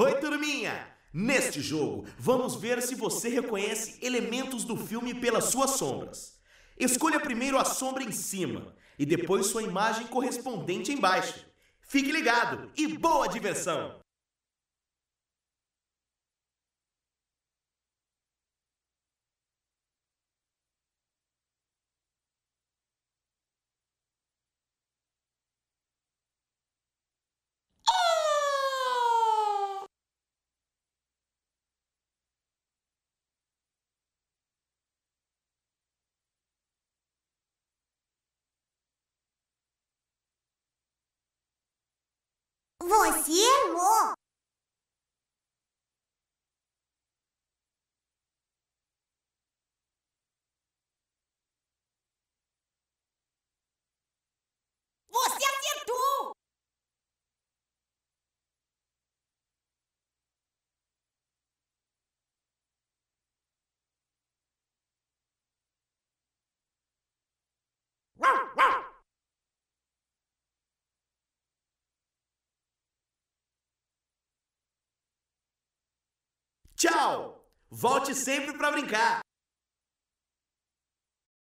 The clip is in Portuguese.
Oi, turminha! Neste jogo, vamos ver se você reconhece elementos do filme pelas suas sombras. Escolha primeiro a sombra em cima e depois sua imagem correspondente embaixo. Fique ligado e boa diversão! Você errou! Você Tchau! Volte sempre para brincar!